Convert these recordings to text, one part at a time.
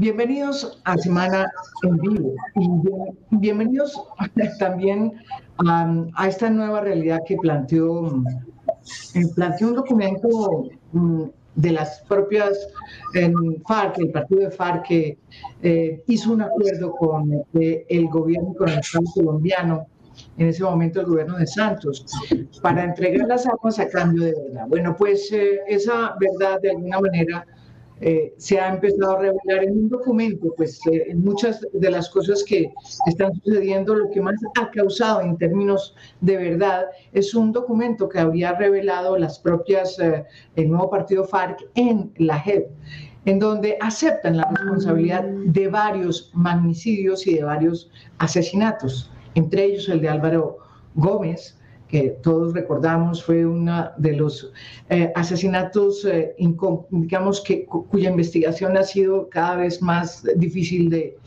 Bienvenidos a Semana en Vivo y bienvenidos también a, esta nueva realidad que planteó, eh, planteó un documento mm, de las propias FARC, el partido de FARC que eh, hizo un acuerdo con eh, el gobierno, colombiano, en ese momento el gobierno de Santos, para entregar las armas a cambio de verdad. Bueno, pues esa verdad de alguna manera eh, se ha empezado a revelar en un documento, pues eh, muchas de las cosas que están sucediendo, lo que más ha causado en términos de verdad es un documento que habría revelado las propias, eh, el nuevo partido FARC en la JEP, en donde aceptan la responsabilidad de varios magnicidios y de varios asesinatos, entre ellos el de Álvaro Gómez, que todos recordamos fue uno de los eh, asesinatos, eh, digamos, que, cuya investigación ha sido cada vez más difícil de,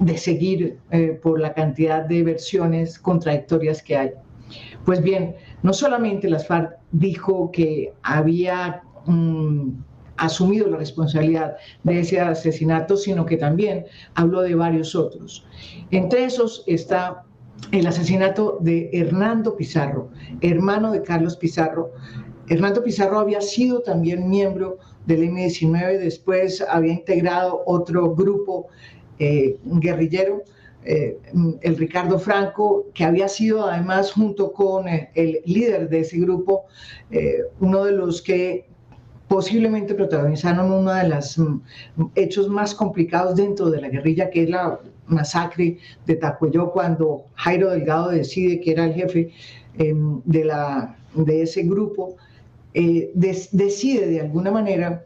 de seguir eh, por la cantidad de versiones contradictorias que hay. Pues bien, no solamente las FARC dijo que había mm, asumido la responsabilidad de ese asesinato, sino que también habló de varios otros. Entre esos está el asesinato de Hernando Pizarro, hermano de Carlos Pizarro. Hernando Pizarro había sido también miembro del M-19, después había integrado otro grupo eh, guerrillero, eh, el Ricardo Franco, que había sido además junto con eh, el líder de ese grupo, uno de los que posiblemente protagonizaron uno de los mm, hechos más complicados dentro de la guerrilla, que es la masacre de Tacuello, cuando Jairo Delgado decide que era el jefe em, de, la, de ese grupo, eh, decide de alguna manera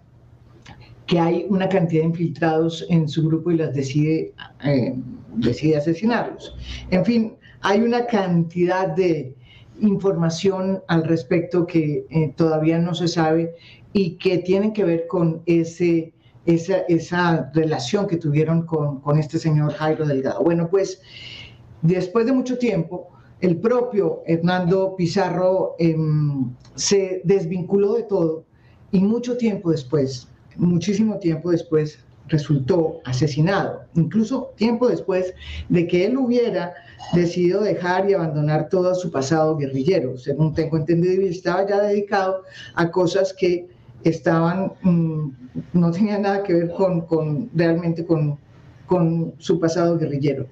que hay una cantidad de infiltrados en su grupo y las decide, eh, decide asesinarlos. En fin, hay una cantidad de información al respecto que eh, todavía no se sabe y que tienen que ver con ese, esa, esa relación que tuvieron con, con, este señor Jairo Delgado. Bueno, pues después de mucho tiempo, el propio Hernando Pizarro em, se desvinculó de todo y mucho tiempo después, muchísimo tiempo después, resultó asesinado, incluso tiempo después de que él hubiera decidió dejar y abandonar todo su pasado guerrillero. Según tengo entendido, estaba ya dedicado a cosas que estaban, mm, no tenían nada que ver con, realmente con, con su pasado guerrillero.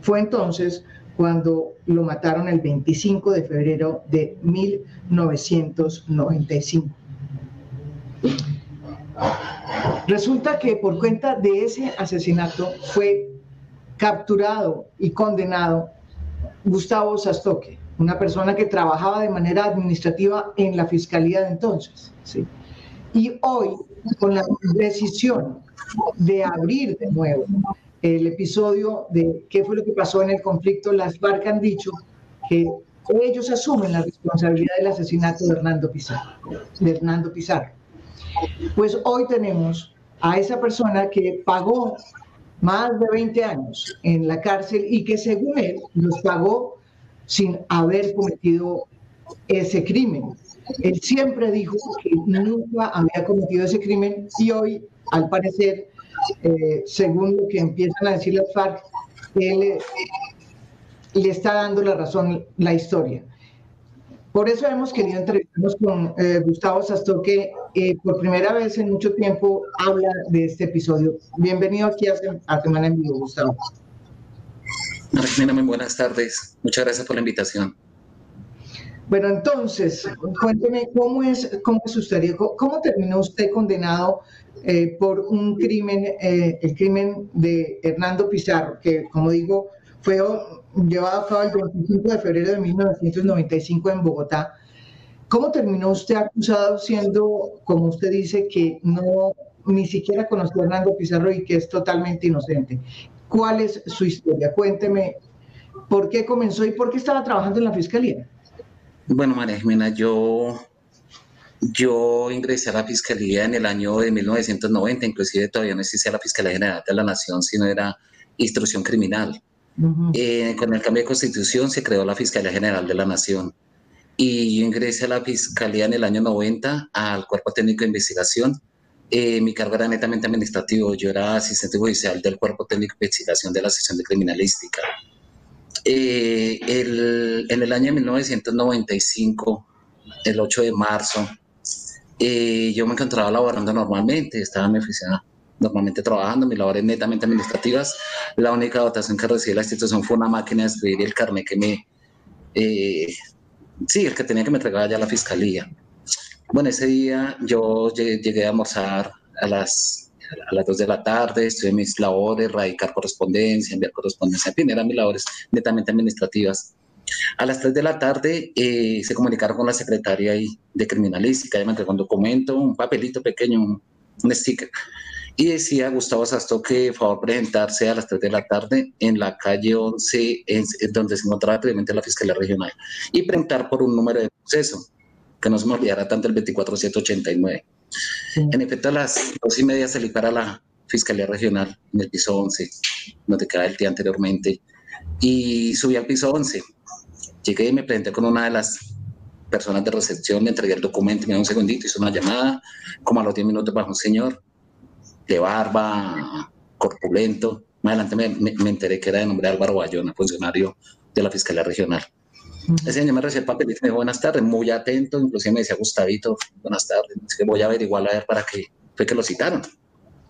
Fue entonces cuando lo mataron el 25 de febrero de 1995. Resulta que por cuenta de ese asesinato fue capturado y condenado Gustavo Sastoque, una persona que trabajaba de manera administrativa en la fiscalía de entonces. ¿sí? Y hoy, con la decisión de abrir de nuevo el episodio de qué fue lo que pasó en el conflicto, las FARC han dicho que ellos asumen la responsabilidad del asesinato de Hernando Pizarro. De Hernando Pizarro. Pues hoy tenemos a esa persona que pagó más de 20 años en la cárcel y que según él los pagó sin haber cometido ese crimen. Él siempre dijo que nunca había cometido ese crimen y hoy, al parecer, eh, según lo que empiezan a decir las FARC, él eh, le está dando la razón la historia. Por eso hemos querido entrevistarnos con eh, Gustavo Sastó, que eh, por primera vez en mucho tiempo habla de este episodio. Bienvenido aquí a, a Semana en Vivo, Gustavo. Martina, muy buenas tardes. Muchas gracias por la invitación. Bueno, entonces, cuénteme cómo es, cómo es usted, cómo terminó usted condenado eh, por un crimen, el crimen de Hernando Pizarro, que como digo, fue llevado a cabo el 25 de febrero de 1995 en Bogotá. ¿Cómo terminó usted acusado siendo, como usted dice, que no ni siquiera conoció a Hernando Pizarro y que es totalmente inocente? ¿Cuál es su historia? Cuénteme por qué comenzó y por qué estaba trabajando en la fiscalía. Bueno, María Jimena, yo, yo ingresé a la fiscalía en el año de 1990, inclusive todavía no existía la Fiscalía General de la Nación, sino era instrucción criminal. Eh, con el cambio de constitución se creó la Fiscalía General de la Nación y yo ingresé a la Fiscalía en el año 90 al Cuerpo Técnico de Investigación Eh, mi cargo era netamente administrativo, yo era asistente judicial del Cuerpo Técnico de Investigación de la Sección de Criminalística. Eh, en el año 1995, el 8 de marzo, eh, yo me encontraba laborando normalmente, estaba en mi oficina normalmente trabajando, mis labores netamente administrativas. La única dotación que recibí la institución fue una máquina de escribir y el carnet que me... sí, el que tenía que me entregar ya la fiscalía. Bueno, ese día yo llegué, a almorzar a las, a las 2 de la tarde, estuve en mis labores, radicar correspondencia, enviar correspondencia, en fin, eran mis labores netamente administrativas. A las 3 de la tarde eh, se comunicaron con la secretaria de criminalística, ella me entregó un documento, un papelito pequeño, un, sticker, y decía Gustavo Sasto que favor presentarse a las 3 de la tarde en la calle 11, donde se encontraba previamente la Fiscalía Regional, y preguntar por un número de proceso que no se me olvidara tanto el 24789. En efecto, a las dos y media salí para la Fiscalía Regional en el piso 11, donde quedaba el día anteriormente, y subí al piso 11. Llegué y me presenté con una de las personas de recepción, le entregué el documento, me dio un segundito, hizo una llamada, como a los 10 minutos bajo un señor de barba, corpulento. Más adelante me, me enteré que era de nombre Álvaro Bayona, funcionario de la Fiscalía Regional. Ese año me recibió el papel y me dijo, buenas tardes, muy atento, inclusive me decía, Gustavito, buenas tardes, que voy a averiguar a ver para qué fue que lo citaron.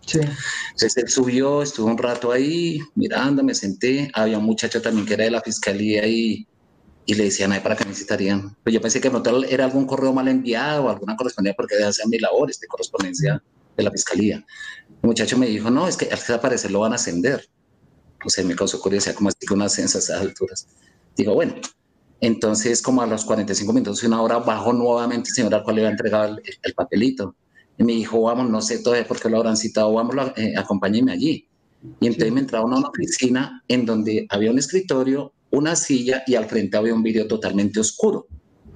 Sí. Entonces él subió, estuvo un rato ahí mirando, me senté, había un muchacho también que era de la fiscalía y, y le decían, ay, ¿para qué me citarían? Pues yo pensé que era algún correo mal enviado o alguna correspondencia porque hacer mi labores de correspondencia de la fiscalía. El muchacho me dijo, no, es que al aparecer lo van a ascender. O sea, me causó curiosidad, como así que una a esas alturas. Digo, bueno, entonces, como a los 45 minutos, una hora, bajo nuevamente el señor al cual le había entregado el, papelito. Y me dijo, vamos, no sé todavía por qué lo habrán citado, vamos, eh, acompáñeme allí. Y entonces me entraron a una oficina en donde había un escritorio, una silla y al frente había un vídeo totalmente oscuro.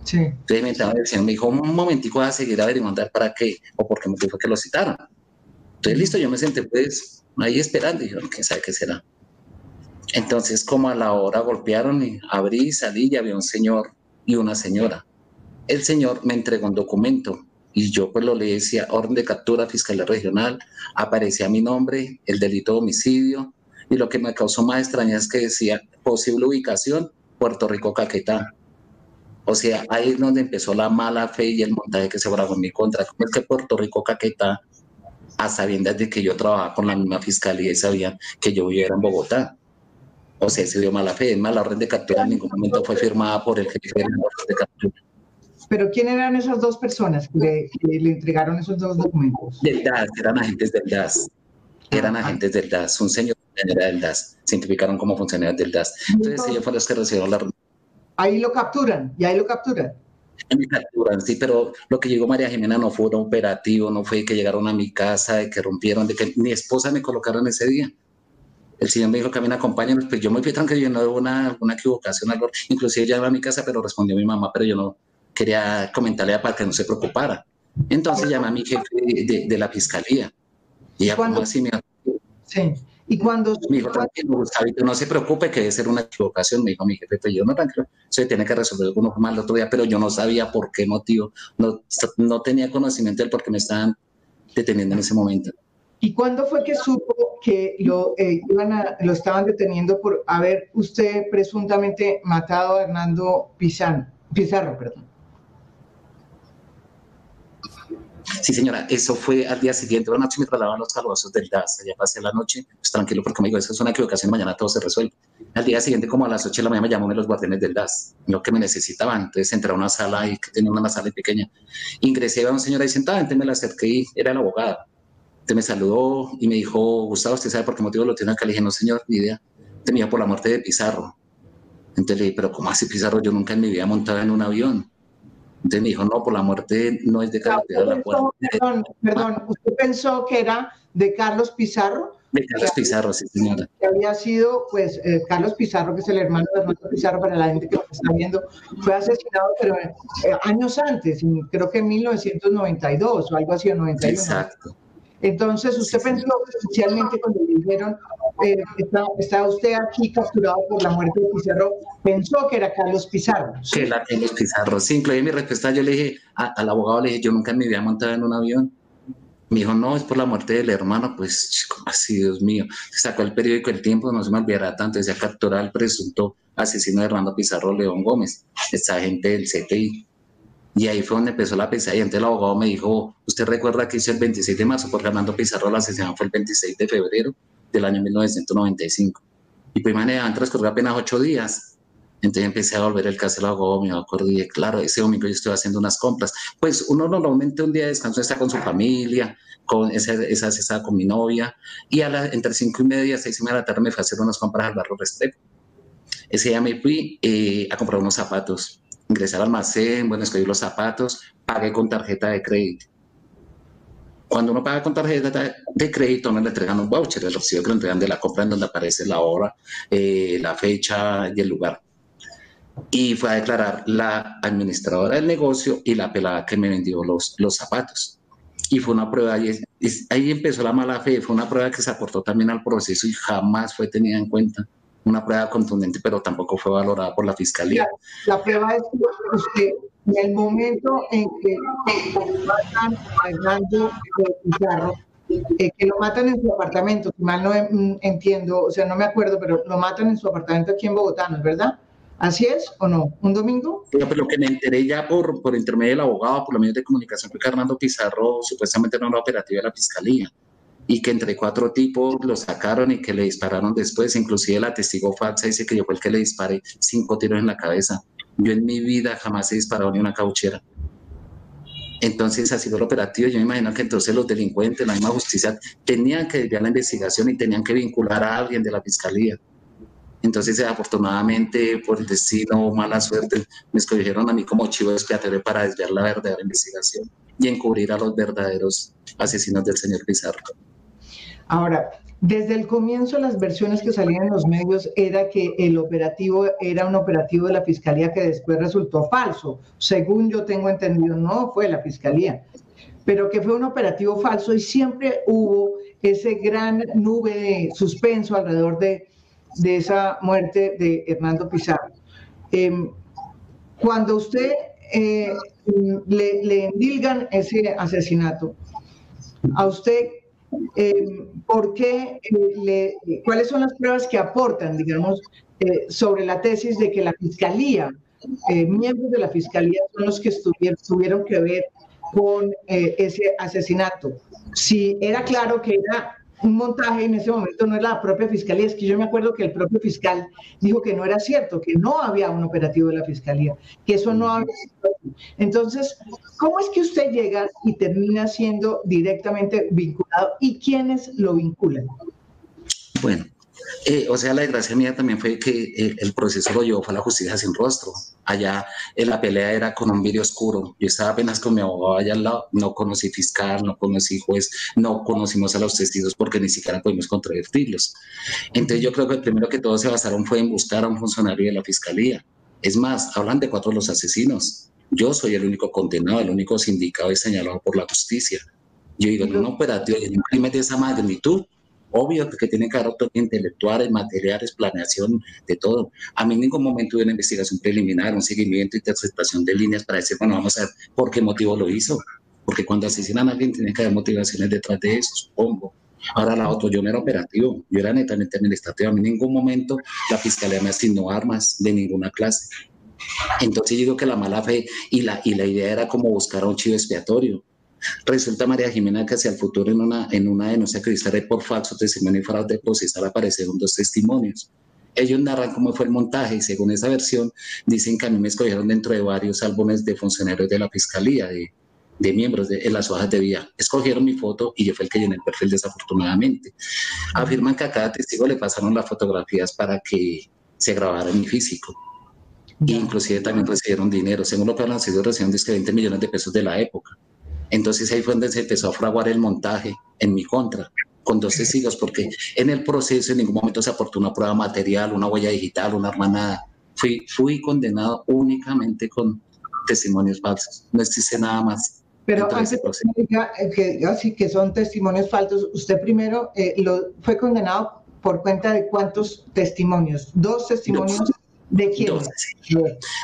Sí. Entonces me el señor me dijo, un momentico, voy a seguir averiguando para qué o por qué motivo que lo citaron. Entonces, listo, yo me senté pues ahí esperando y yo, ¿quién sabe qué será? Entonces, como a la hora golpearon y abrí, salí y había un señor y una señora. El señor me entregó un documento y yo pues lo le decía, orden de captura fiscal regional, aparecía mi nombre, el delito de homicidio y lo que me causó más extraña es que decía posible ubicación, Puerto Rico, Caquetá. O sea, ahí es donde empezó la mala fe y el montaje que se bragó en mi contra. Como es que Puerto Rico, Caquetá, a sabiendas de que yo trabajaba con la misma fiscalía y sabían que yo vivía en Bogotá o sea, se dio mala fe. Es más, la orden de captura en ningún momento fue firmada por el jefe de la orden de captura. ¿Pero quién eran esas dos personas que le, entregaron esos dos documentos? Del DAS, eran agentes del DAS. Eran ah, agentes del DAS. Un señor era del DAS. Se identificaron como funcionarios del DAS. Entonces, ellos fueron los que recibieron la Ahí lo capturan, y ahí lo capturan. Sí, pero lo que llegó María Jimena no fue un operativo, no fue que llegaron a mi casa, de que rompieron, de que mi esposa me colocaron ese día el señor me dijo que a mí me acompañan, pues yo muy fui tranquilo, yo no hubo una, una equivocación, algo, inclusive ya iba a mi casa, pero respondió mi mamá, pero yo no quería comentarle para que no se preocupara. Entonces llamé a mi jefe de, la fiscalía. Y ya como así me Sí. Y cuando... Me dijo, tranquilo, no se preocupe que debe ser una equivocación, me dijo mi jefe, pues yo no, tranquilo, se tiene que resolver alguno mal el otro día, pero yo no sabía por qué motivo, no, no tenía conocimiento del por qué me estaban deteniendo en ese momento. ¿Y cuándo fue que supo que lo, eh, iban a, lo estaban deteniendo por haber usted presuntamente matado a Hernando Pizarro? Pizarro perdón. Sí, señora, eso fue al día siguiente la noche me trasladaban los calabozos del DAS. Allá pasé la noche, pues tranquilo, porque me dijo, eso es una equivocación, mañana todo se resuelve. Al día siguiente, como a las 8 de la mañana, me llamó de los guardianes del DAS, lo que me necesitaban. Entonces entré a una sala y tenía una sala pequeña. Ingresé a una señora ahí sentada, entonces me la acerqué y era la abogada te me saludó y me dijo, Gustavo, ¿usted sabe por qué motivo lo tiene acá? Le dije, no, señor, ni idea. Tenía por la muerte de Pizarro. Entonces le dije, pero ¿cómo así Pizarro? Yo nunca en mi vida montado en un avión. Entonces me dijo, no, por la muerte no es de carretera. la perdón, perdón, ¿usted pensó que era de Carlos Pizarro? De Carlos Pizarro, sí, señora. Que había sido, pues, eh, Carlos Pizarro, que es el hermano de Hernando Pizarro, para la gente que lo está viendo, fue asesinado, pero eh, años antes, creo que en 1992 o algo así, o 91. Exacto. Entonces, usted pensó especialmente cuando le dijeron, eh, está, usted aquí capturado por la muerte de Pizarro, pensó que era Carlos Pizarro. Que era Carlos Pizarro, sí, incluye mi respuesta, yo le dije al abogado, le dije, yo nunca me había montado en un avión. Me dijo, no, es por la muerte del hermano. Pues, chico, así, Dios mío. Sacó el periódico El Tiempo, no se me olvidará tanto. Decía capturar al presunto asesino de Hernando Pizarro León Gómez, esta gente del CTI. Y ahí fue donde empezó la pesadilla. Entonces el abogado me dijo, ¿usted recuerda que hizo el 26 de marzo? Porque Hernando Pizarro la asesinación fue el 26 de febrero del año 1995. Y pues, man, han transcurrido apenas ocho días entonces empecé a volver el caso del abogado, me acuerdo, y claro, ese domingo yo estoy haciendo unas compras. Pues uno normalmente un día de descanso está con su familia, con esa, esa estaba con mi novia, y a la, entre cinco y media, seis y media de la tarde me fui a hacer unas compras al barrio Restrepo. Ese día me fui eh, a comprar unos zapatos. Ingresé al almacén, bueno, escogí los zapatos, pagué con tarjeta de crédito. Cuando uno paga con tarjeta de crédito, no le entregan un voucher, el recibo que le entregan de la compra en donde aparece la hora, eh, la fecha y el lugar y fue a declarar la administradora del negocio y la pelada que me vendió los, los zapatos. Y fue una prueba, y ahí empezó la mala fe, fue una prueba que se aportó también al proceso y jamás fue tenida en cuenta. Una prueba contundente, pero tampoco fue valorada por la fiscalía. La, prueba es que en el momento en que matan a Hernando Pizarro, eh, que lo matan en su apartamento, si mal no mm, entiendo, o sea, no me acuerdo, pero lo matan en su apartamento aquí en Bogotá, ¿no es verdad? ¿Así es o no? ¿Un domingo? Pero, lo que me enteré ya por, por intermedio del abogado, por los medios de comunicación, fue que Armando Pizarro supuestamente no era operativa de la fiscalía y que entre cuatro tipos lo sacaron y que le dispararon después. Inclusive la testigo falsa dice que yo fue el que le disparé cinco tiros en la cabeza. Yo en mi vida jamás he disparado ni una cauchera. Entonces ha sido el operativo. Yo me imagino que entonces los delincuentes, la misma justicia, tenían que desviar la investigación y tenían que vincular a alguien de la fiscalía. Entonces, afortunadamente, por el destino o mala suerte, me escogieron a mí como chivo expiatorio para desviar la verdadera investigación y encubrir a los verdaderos asesinos del señor Pizarro. Ahora, desde el comienzo las versiones que salían en los medios era que el operativo era un operativo de la fiscalía que después resultó falso. Según yo tengo entendido, no fue la fiscalía, pero que fue un operativo falso y siempre hubo ese gran nube de suspenso alrededor de de esa muerte de Hernando Pizarro. Em, cuando usted eh, le, endilgan ese asesinato, a usted, em, ¿por qué eh, le, cuáles son las pruebas que aportan, digamos, eh, sobre la tesis de que la fiscalía, miembros de la fiscalía son los que estuvieron, tuvieron que ver con ese asesinato? Si era claro que era un montaje en ese momento no es la propia fiscalía, es que yo me acuerdo que el propio fiscal dijo que no era cierto, que no había un operativo de la fiscalía, que eso no había Entonces, ¿cómo es que usted llega y termina siendo directamente vinculado y quiénes lo vinculan? Bueno, eh, o sea, la desgracia mía también fue que eh, el proceso lo llevó fue la justicia sin rostro. Allá en la pelea era con un vídeo oscuro. Yo estaba apenas con mi abogado allá al lado. No conocí fiscal, no conocí juez, no conocimos a los testigos porque ni siquiera pudimos contradecirlos. Entonces yo creo que el primero que todos se basaron fue en buscar a un funcionario de la fiscalía. Es más, hablan de cuatro de los asesinos. Yo soy el único condenado, el único sindicado y señalado por la justicia. Yo digo, un operativo, un crimen de esa magnitud, obvio que tiene que haber intelectuales, materiales, planeación, de todo. A mí en ningún momento hubo una investigación preliminar, un seguimiento, interpretación de líneas para decir, bueno, vamos a ver por qué motivo lo hizo. Porque cuando asesinan a alguien tiene que haber motivaciones detrás de eso, supongo. Ahora la otro, yo no era operativo, yo era netamente administrativo. A mí en ningún momento la fiscalía me asignó armas de ninguna clase. Entonces digo que la mala fe y la, y la idea era como buscar a un chivo expiatorio Resulta María Jimena que hacia el futuro en una, en una denuncia que dice por falso testimonio y fraude procesal aparecieron dos testimonios. Ellos narran cómo fue el montaje y según esa versión dicen que a mí me escogieron dentro de varios álbumes de funcionarios de la fiscalía, de, de miembros de en las hojas de vía. Escogieron mi foto y yo fui el que llené el perfil desafortunadamente. Afirman que a cada testigo le pasaron las fotografías para que se grabara mi físico. inclusive también recibieron dinero. Según lo que han sido, recibieron 20 millones de pesos de la época. Entonces ahí fue donde se empezó a fraguar el montaje en mi contra, con dos testigos, porque en el proceso en ningún momento se aportó una prueba material, una huella digital, una arma, nada. Fui, fui condenado únicamente con testimonios falsos. No existe nada más. Pero antes de que así que son testimonios falsos, usted primero eh, lo, fue condenado por cuenta de cuántos testimonios? Dos testimonios ¿De quién?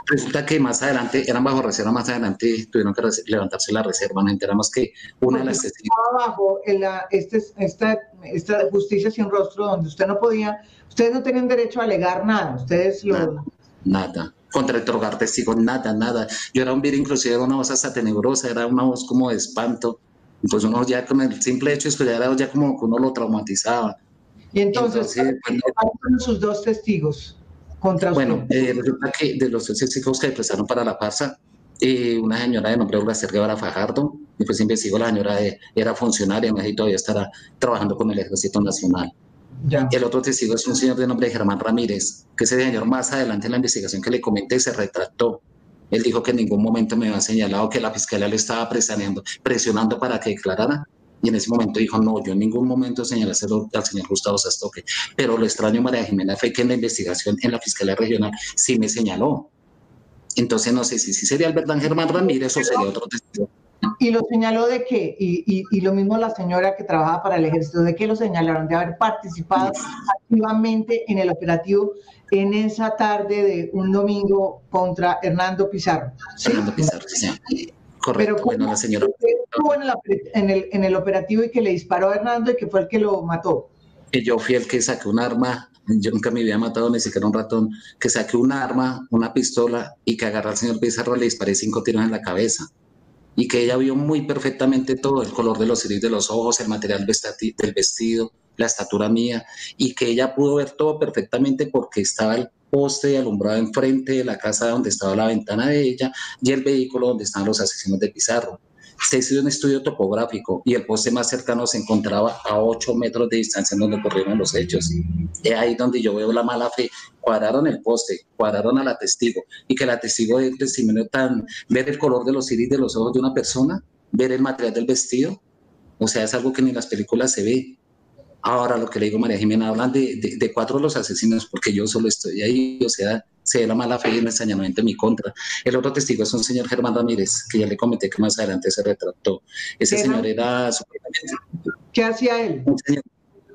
Resulta que más adelante, eran bajo reserva, más adelante tuvieron que levantarse la reserva. Nos enteramos que una de las Estaba bajo la, este, esta, esta justicia sin rostro, donde usted no podía, ustedes no tenían derecho a alegar nada, ustedes lo... Nada, contra contra testigos, nada, nada. Yo era un vir, inclusive era una voz hasta tenebrosa, era una voz como de espanto. Pues uno ya con el simple hecho de escuchar ya como que uno lo traumatizaba. Y entonces, entonces ¿cuáles fueron sus dos testigos? Bueno, eh, resulta que de los testigos que prestaron para la farsa, eh, una señora de nombre Olga Guevara Fajardo, y pues investigó, la señora era funcionaria, y todavía estará trabajando con el Ejército Nacional. Ya. El otro testigo es un señor de nombre Germán Ramírez, que ese señor más adelante en la investigación que le comenté se retractó. Él dijo que en ningún momento me había señalado que la fiscalía le estaba presionando, presionando para que declarara y en ese momento dijo, no, yo en ningún momento señalé al señor Gustavo Sastoque, pero lo extraño, María Jimena, fue que en la investigación en la Fiscalía Regional sí me señaló. Entonces no sé si, si sería verdad Germán Ramírez o sería otro testigo. ¿Y lo señaló de qué? Y, y, lo mismo la señora que trabaja para el ejército, ¿de qué lo señalaron? De haber participado activamente en el operativo en esa tarde de un domingo contra Hernando Pizarro. Hernando Pizarro, sí. Correcto, Pero bueno, la señora. Estuvo en, el, en el operativo y que le disparó a Hernando y que fue el que lo mató. Y yo fui el que saqué un arma, yo nunca me había matado ni siquiera un ratón, que saqué un arma, una pistola y que agarré al señor Pizarro y le disparé cinco tiros en la cabeza. Y que ella vio muy perfectamente todo, el color de los iris de los ojos, el material del vestido, la estatura mía, y que ella pudo ver todo perfectamente porque estaba el poste alumbrado enfrente de la casa donde estaba la ventana de ella y el vehículo donde estaban los asesinos de Pizarro. Se hizo un estudio topográfico y el poste más cercano se encontraba a 8 metros de distancia en donde ocurrieron los hechos. Es ahí donde yo veo la mala fe. Cuadraron el poste, cuadraron a la testigo y que la testigo del testimonio tan, ver el color de los iris de los ojos de una persona, ver el material del vestido, o sea, es algo que ni en las películas se ve. Ahora lo que le digo, María Jimena, hablan de, de, cuatro de los asesinos porque yo solo estoy ahí, o sea, se ve la mala fe y el ensañamiento en mi contra. El otro testigo es un señor Germán Ramírez, que ya le comenté que más adelante se retrató. Ese señor era ¿Qué hacía él? Un señor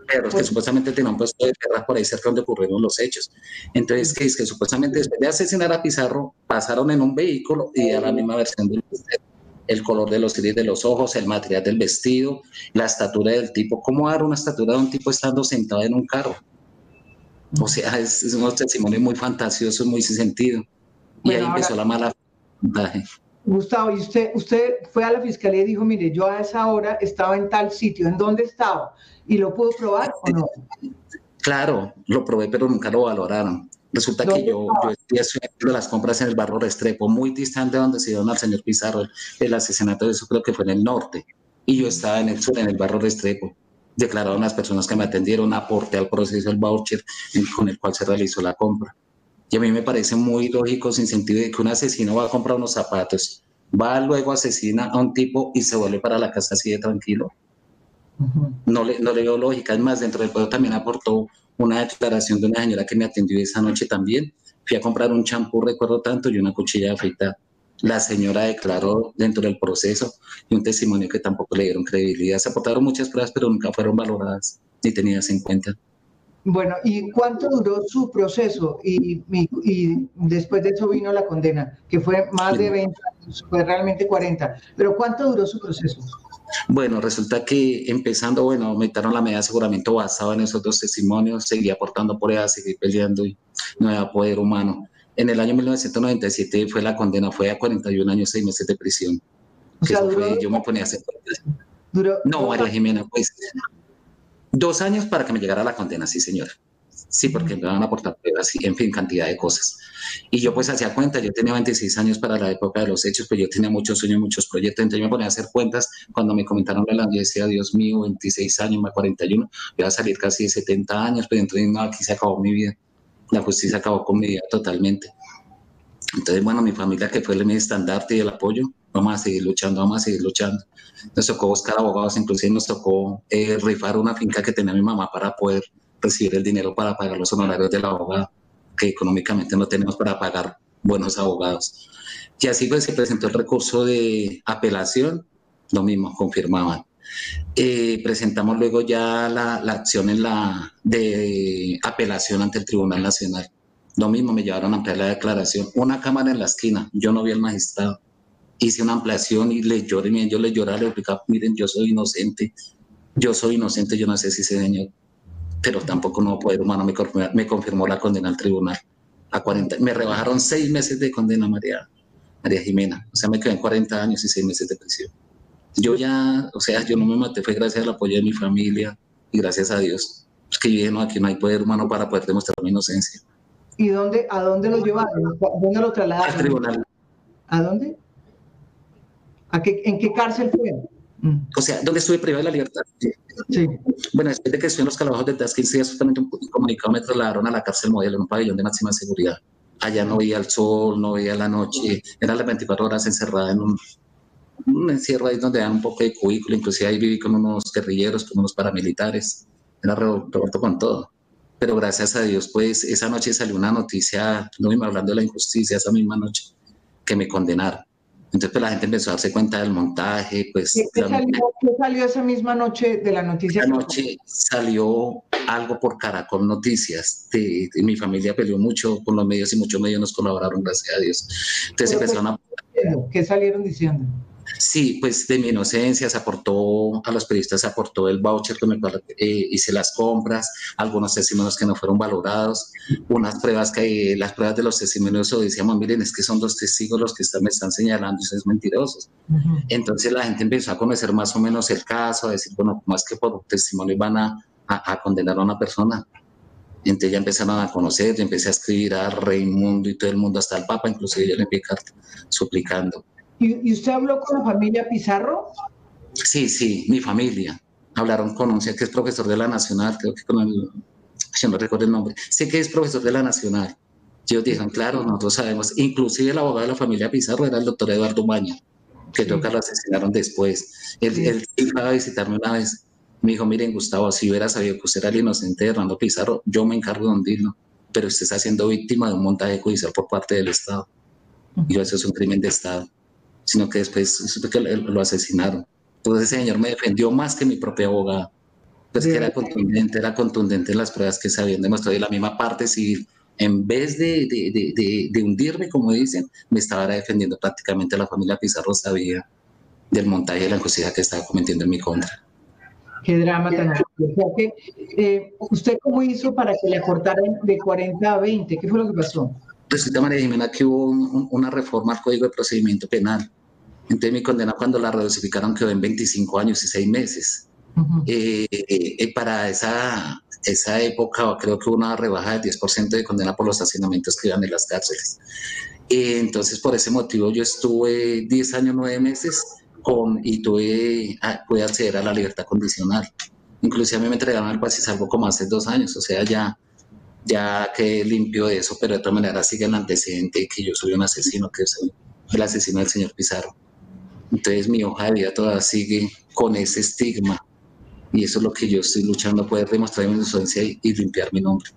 pero que pues supuestamente tenía un puesto de guerra por ahí cerca donde ocurrieron los hechos. Entonces, que es que supuestamente después de asesinar a Pizarro, pasaron en un vehículo y a la misma versión del el color de los iris de los ojos, el material del vestido, la estatura del tipo. ¿Cómo dar una estatura de un tipo estando sentado en un carro? O sea, es, un testimonio muy fantasioso, muy sin sentido. Y ahí empezó la mala Gustavo, y usted, usted fue a la fiscalía y dijo, mire, yo a esa hora estaba en tal sitio, ¿en dónde estaba? ¿Y lo pudo probar o no? Claro, lo probé, pero nunca lo valoraron. Resulta que yo, yo estoy haciendo las compras en el barrio Restrepo, muy distante de donde se dio al señor Pizarro el asesinato de eso, creo que fue en el norte. Y yo estaba en el sur, en el barrio Restrepo. Declararon las personas que me atendieron, aporte al proceso del voucher con el cual se realizó la compra. Y a mí me parece muy lógico, sin sentido, de que un asesino va a comprar unos zapatos, va luego asesina a un tipo y se vuelve para la casa así de tranquilo. no, le, no le veo lógica. Es más, dentro del pueblo también aportó una declaración de una señora que me atendió esa noche también. Fui a comprar un champú, recuerdo tanto, y una cuchilla de afeitar. La señora declaró dentro del proceso y un testimonio que tampoco le dieron credibilidad. Se aportaron muchas pruebas, pero nunca fueron valoradas ni tenidas en cuenta. Bueno, ¿y cuánto duró su proceso? Y, y, después de eso vino la condena, que fue más de 20 fue realmente 40. Pero ¿cuánto duró su proceso? Bueno, resulta que empezando, bueno, aumentaron la medida de aseguramiento basado en esos dos testimonios, seguía aportando pruebas, seguí peleando y no había poder humano. En el año 1997 fue la condena, fue a 41 años, 6 meses de prisión. yo me ponía a hacer... no, María Jimena, pues dos años para que me llegara la condena, sí, señora. Sí, porque me van a aportar pruebas y, en fin, cantidad de cosas. Y yo pues hacía cuenta, yo tenía 26 años para la época de los hechos, pues yo tenía muchos sueños, muchos proyectos, entonces yo me ponía a hacer cuentas, cuando me comentaron la yo decía, Dios mío, 26 años más 41, voy a salir casi de 70 años, pero entonces no, aquí se acabó mi vida, la justicia acabó con mi vida totalmente. Entonces, bueno, mi familia que fue el mi estandarte y el apoyo, vamos a seguir luchando, vamos a seguir luchando. Nos tocó buscar abogados, inclusive nos tocó eh, rifar una finca que tenía mi mamá para poder recibir el dinero para pagar los honorarios del abogado que económicamente no tenemos para pagar buenos abogados. Y así pues se presentó el recurso de apelación, lo mismo, confirmaban. Eh, presentamos luego ya la, la, acción en la de apelación ante el Tribunal Nacional. Lo mismo me llevaron a ampliar la declaración. Una cámara en la esquina, yo no vi al magistrado. Hice una ampliación y le lloré, yo le lloraba, le explicaba, miren, yo soy inocente, yo soy inocente, yo no sé si ese señor, pero tampoco no poder humano me confirmó, me confirmó la condena al tribunal. A 40, me rebajaron seis meses de condena, María, María Jimena. O sea, me quedé en 40 años y seis meses de prisión. Yo ya, o sea, yo no me maté, fue gracias al apoyo de mi familia y gracias a Dios. Es que yo no, aquí no hay poder humano para poder demostrar mi inocencia. ¿Y dónde, a dónde lo llevaron? ¿Dónde lo trasladaron? Al tribunal. ¿A dónde? ¿A qué, ¿En qué cárcel fue? O sea, ¿dónde estuve privado de la libertad? Sí. Bueno, después de que estuve en los calabozos de TAS 15 días, justamente un comunicado me trasladaron a la cárcel modelo en un pabellón de máxima seguridad. Allá no veía el sol, no veía la noche, eran las 24 horas encerrada en un, un encierro ahí donde dan un poco de cubículo, inclusive ahí viví con unos guerrilleros, con unos paramilitares, era revuelto con todo. Pero gracias a Dios, pues esa noche salió una noticia, no me hablando de la injusticia, esa misma noche, que me condenaron. Entonces pues, la gente empezó a darse cuenta del montaje, pues... ¿Qué, salió, esa misma noche de la noticia? Esa noche salió algo por Caracol Noticias. De, mi familia peleó mucho con los medios y muchos medios nos colaboraron, gracias a Dios. Entonces empezaron a... ¿Qué salieron diciendo? Sí, pues de mi inocencia se aportó, a los periodistas se aportó el voucher que me eh, hice las compras, algunos testimonios que no fueron valorados, unas pruebas que las pruebas de los testimonios o decíamos, miren, es que son dos testigos los que están, me están señalando, ustedes mentirosos. Entonces la gente empezó a conocer más o menos el caso, a decir, bueno, más que por testimonio van a, a, condenar a una persona. Entonces ya empezaron a conocer, yo empecé a escribir a Raimundo y todo el mundo, hasta el Papa, inclusive yo le envié carta suplicando ¿Y, usted habló con la familia Pizarro? Sí, sí, mi familia. Hablaron con un, que es profesor de la Nacional, creo que con el, yo no recuerdo el nombre, sé que es profesor de la Nacional. Ellos dijeron, claro, nosotros sabemos, inclusive el abogado de la familia Pizarro era el doctor Eduardo Maña, que creo que lo asesinaron después. Él, sí. él iba a visitarme una vez, me dijo, miren Gustavo, si hubiera sabido que usted era el inocente de Hernando Pizarro, yo me encargo de hundirlo, pero usted está siendo víctima de un montaje judicial por parte del Estado. Y eso es un crimen de Estado sino que después supe que lo asesinaron. Entonces ese señor me defendió más que mi propia abogada. Pues que era contundente, era contundente en las pruebas que se habían demostrado y la misma parte civil, en vez de, de, de, de, hundirme, como dicen, me estaba defendiendo prácticamente la familia Pizarro sabía del montaje y la injusticia que estaba cometiendo en mi contra. Qué drama tan eh, ¿Usted cómo hizo para que le cortaran de 40 a 20? ¿Qué fue lo que pasó? Resulta, María Jimena, que hubo una reforma al Código de Procedimiento Penal. Entonces mi condena cuando la redosificaron quedó en 25 años y 6 meses. Eh, eh, para esa, esa época creo que hubo una rebaja del 10% de condena por los hacinamientos que iban en las cárceles. Eh, entonces por ese motivo yo estuve 10 años, 9 meses con, y tuve, ah, pude acceder a la libertad condicional. Inclusive a mí me entregaron al paz y salvo como hace dos años, o sea, ya ya quedé limpio de eso, pero de todas maneras sigue el antecedente que yo soy un asesino, que soy el asesino del señor Pizarro. Entonces mi hoja de vida todavía sigue con ese estigma y eso es lo que yo estoy luchando, poder demostrar mi inocencia y, limpiar mi nombre.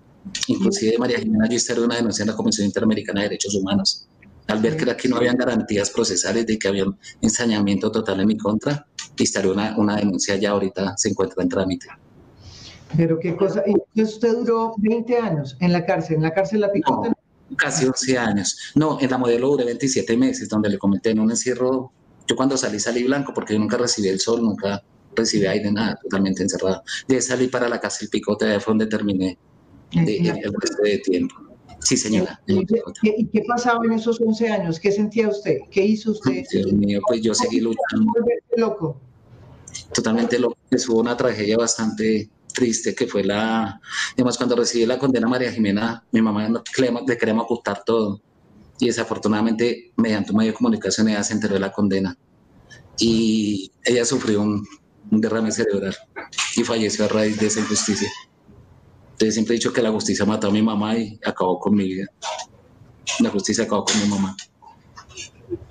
Inclusive María Jimena, yo hice una denuncia en la Comisión Interamericana de Derechos Humanos. Al ver que aquí no habían garantías procesales de que había un ensañamiento total en mi contra, instalé una, una denuncia ya ahorita se encuentra en trámite. Pero qué cosa, y usted duró 20 años en la cárcel, en la cárcel La Picota. casi 11 años. No, en la modelo duré 27 meses, donde le comenté en un encierro. Yo cuando salí, salí blanco porque yo nunca recibí el sol, nunca recibí aire, nada, totalmente encerrado. De salí para la cárcel Picota, fue donde terminé de, el resto de tiempo. Sí, señora. ¿Y qué, qué, pasaba en esos 11 años? ¿Qué sentía usted? ¿Qué hizo usted? Dios mío, pues yo seguí luchando. loco? Totalmente loco. Hubo una tragedia bastante triste que fue la, digamos, cuando recibí la condena María Jimena, mi mamá no, le queríamos ocultar todo. Y desafortunadamente, mediante un medio de comunicación, ella se enteró de la condena. Y ella sufrió un, un derrame cerebral y falleció a raíz de esa injusticia. Entonces siempre he dicho que la justicia mató a mi mamá y acabó con mi vida. La justicia acabó con mi mamá.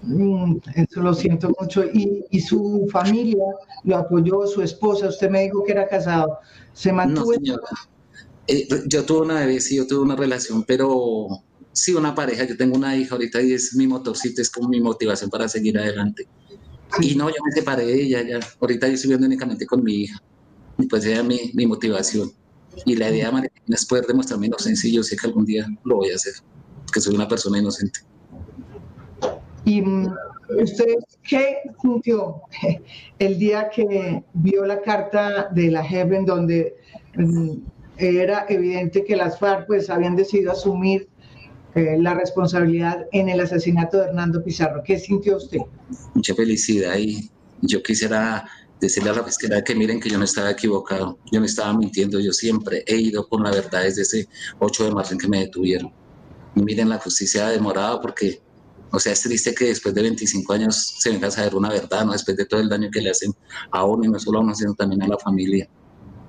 Mm, eso lo siento mucho. ¿Y, ¿Y, su familia lo apoyó, su esposa? Usted me dijo que era casado. ¿Se mantuvo? No, señora. Eh, yo tuve una bebé, sí, yo tuve una relación, pero sí, una pareja. Yo tengo una hija ahorita y es mi motorcito, es como mi motivación para seguir adelante. Sí. Y no, yo me separé de ella ya. Ahorita yo estoy viviendo únicamente con mi hija. Y pues ella es mi, mi motivación. Y la idea, María es poder demostrar mi inocencia y yo sé que algún día lo voy a hacer, que soy una persona inocente. ¿Y usted qué sintió el día que vio la carta de la JEP en donde mm, era evidente que las FARC pues habían decidido asumir eh, la responsabilidad en el asesinato de Hernando Pizarro? ¿Qué sintió usted? Mucha felicidad y yo quisiera decirle a la fiscalía que miren que yo no estaba equivocado, yo no estaba mintiendo, yo siempre he ido con la verdad desde ese 8 de marzo en que me detuvieron. Y miren, la justicia ha demorado porque, o sea, es triste que después de 25 años se venga a saber una verdad, ¿no? Después de todo el daño que le hacen a uno y no solo a uno, sino también a la familia.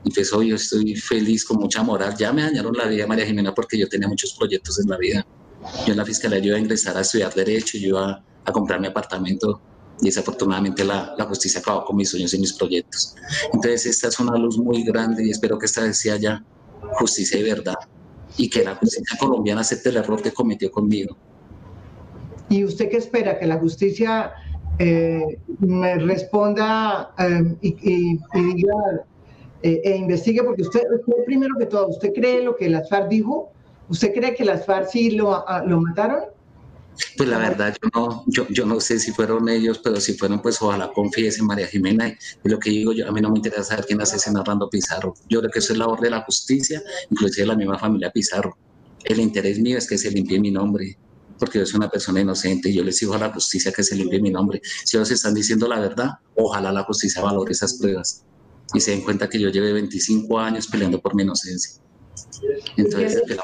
Y pues hoy yo estoy feliz, con mucha moral. Ya me dañaron la vida, María Jimena, porque yo tenía muchos proyectos en la vida. Yo en la fiscalía yo iba a ingresar a estudiar Derecho, yo iba a comprar mi apartamento y desafortunadamente la, la, justicia acabó con mis sueños y mis proyectos. Entonces esta es una luz muy grande y espero que esta vez sea ya justicia y verdad y que la justicia colombiana acepte el error que cometió conmigo. ¿Y usted qué espera? ¿Que la justicia eh, me responda eh, y, y, y, diga eh, e investigue? Porque usted, usted, primero que todo, ¿usted cree lo que las FARC dijo? ¿Usted cree que las FARC sí lo, lo mataron? Pues la verdad, yo no, yo, yo no sé si fueron ellos, pero si fueron, pues ojalá confiesen María Jimena. Y lo que digo yo, a mí no me interesa saber quién asesinó a Orlando Pizarro. Yo creo que eso es labor de la justicia, inclusive de la misma familia Pizarro. El interés mío es que se limpie mi nombre, porque yo soy una persona inocente y yo les digo a la justicia que se limpie mi nombre. Si ellos están diciendo la verdad, ojalá la justicia valore esas pruebas y se den cuenta que yo llevé 25 años peleando por mi inocencia. Entonces, ¿Y qué, le,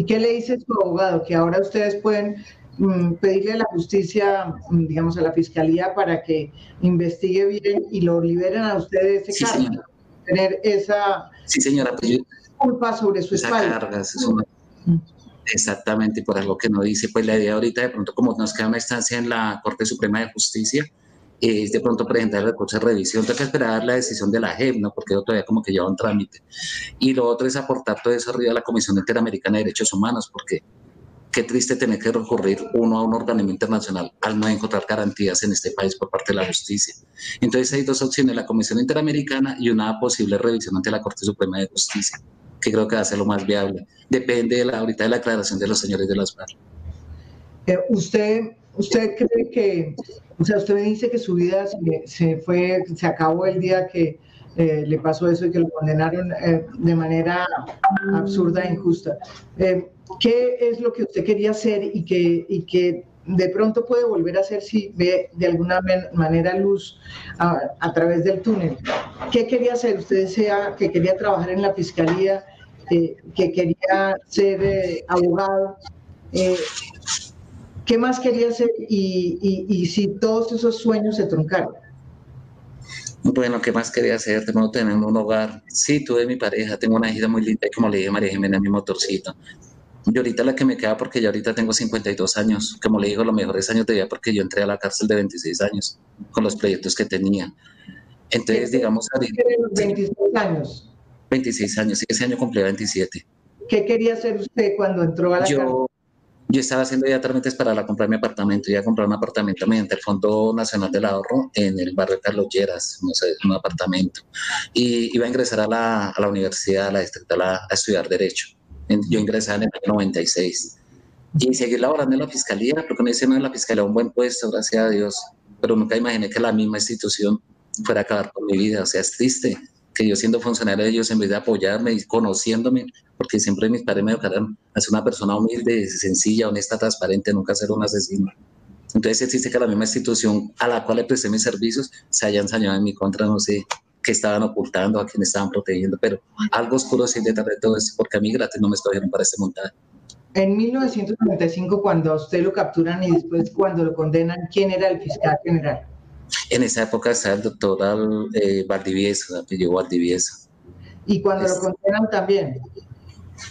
¿Y qué le dice su abogado? Que ahora ustedes pueden Mm, pedirle a la justicia, mm, digamos, a la fiscalía para que investigue bien y lo liberen a ustedes ese sí, tener esa sí, señora, pues culpa sobre su espalda. Carga, es una, mm. Exactamente, por algo que no dice, pues la idea ahorita de pronto como nos queda una instancia en la Corte Suprema de Justicia, es de pronto presentar el recurso de revisión, tengo que esperar la decisión de la JEP, ¿no? porque todavía como que lleva un trámite. Y lo otro es aportar todo eso arriba a la Comisión Interamericana de Derechos Humanos, porque qué triste tener que recurrir uno a un organismo internacional al no encontrar garantías en este país por parte de la justicia. Entonces hay dos opciones, la Comisión Interamericana y una posible revisión ante la Corte Suprema de Justicia, que creo que va a ser lo más viable. Depende de la, ahorita de la aclaración de los señores de las FARC. Eh, ¿Usted, ¿Usted cree que, o sea, usted me dice que su vida se, fue, se acabó el día que eh, le pasó eso y que lo condenaron eh, de manera absurda e injusta. ¿Qué es lo que usted quería hacer y que, y que de pronto puede volver a hacer si ve de alguna manera luz a, a través del túnel? ¿Qué quería hacer? Usted decía que quería trabajar en la fiscalía, que quería ser abogado. ¿Qué más quería hacer y, y, y si todos esos sueños se truncaron? Bueno, ¿qué más quería hacer? Tengo tener un hogar. Sí, tuve mi pareja, tengo una hija muy linda, como le dije a María Jiménez, mi motorcito. Y ahorita la que me queda, porque ya ahorita tengo 52 años, como le digo, los mejores años de vida, porque yo entré a la cárcel de 26 años, con los proyectos que tenía. Entonces, digamos... Ahorita, 26 años. 26 años, ese año cumplí 27. ¿Qué quería hacer usted cuando entró a la yo, yo estaba haciendo ya trámites para comprar mi apartamento, ya comprar un apartamento mediante el Fondo Nacional del Ahorro en el barrio Carlos Lleras, no sé, un apartamento. Y iba a ingresar a la, a la universidad, a la distrital, a, a estudiar Derecho. Yo ingresé en el año 96. Y seguir laborando en la fiscalía, porque me no, en la fiscalía un buen puesto, gracias a Dios. Pero nunca imaginé que la misma institución fuera a acabar con mi vida. O sea, es triste que yo siendo funcionario de ellos, en vez de apoyarme y conociéndome, porque siempre mis padres me educaron a ser una persona humilde, sencilla, honesta, transparente, nunca ser un asesino. Entonces existe que la misma institución a la cual le presté mis servicios se haya ensañado en mi contra, no sé qué estaban ocultando, a quién estaban protegiendo, pero algo oscuro sí detrás de todo esto, porque a mí gratis no me escogieron para este montaje. En 1995, cuando a usted lo capturan y después cuando lo condenan, ¿quién era el fiscal general? En esa época estaba el doctor eh, Valdivieso, apellido Valdivieso. ¿Y cuando lo condenan también?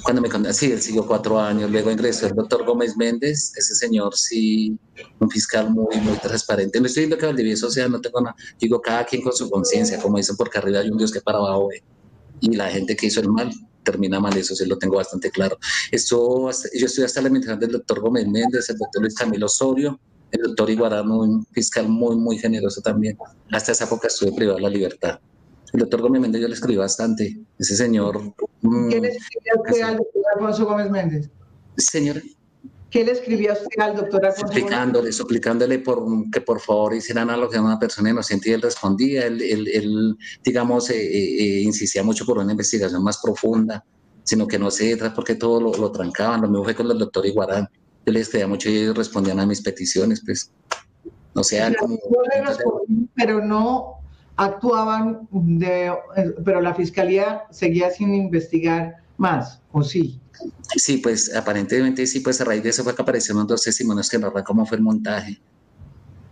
Cuando me condenan, sí, él siguió cuatro años. Luego ingresó el doctor Gómez Méndez, ese señor sí, un fiscal muy, muy transparente. No estoy diciendo que Valdivieso sea, no tengo nada. Digo, cada quien con su conciencia, como dicen, porque arriba hay un Dios que para abajo ve. Y la gente que hizo el mal termina mal, eso sí lo tengo bastante claro. Esto, yo estoy hasta la administración del doctor Gómez Méndez, el doctor Luis Camilo Osorio, el doctor Iguarano, un fiscal muy, muy generoso también. Hasta esa época estuve privado de la libertad. El doctor Gómez Méndez yo le escribí bastante. Ese señor... Mm, ¿Qué le escribió usted al doctor Alfonso Gómez Méndez? Señor. ¿Qué le escribió usted al doctor Alfonso Suplicándole, suplicándole por, que por favor hicieran algo que una persona inocente y él respondía. Él, él, digamos, eh, eh, eh, insistía mucho por una investigación más profunda, sino que no sé, porque todo lo, lo trancaban. Lo mismo fue con el doctor Iguarán. Yo le escribía mucho y ellos respondían a mis peticiones, pues. O sea, como, pero no actuaban, de, pero la fiscalía seguía sin investigar más, ¿o sí? Sí, pues aparentemente sí, pues a raíz de eso fue que aparecieron dos testimonios que narran cómo fue el montaje.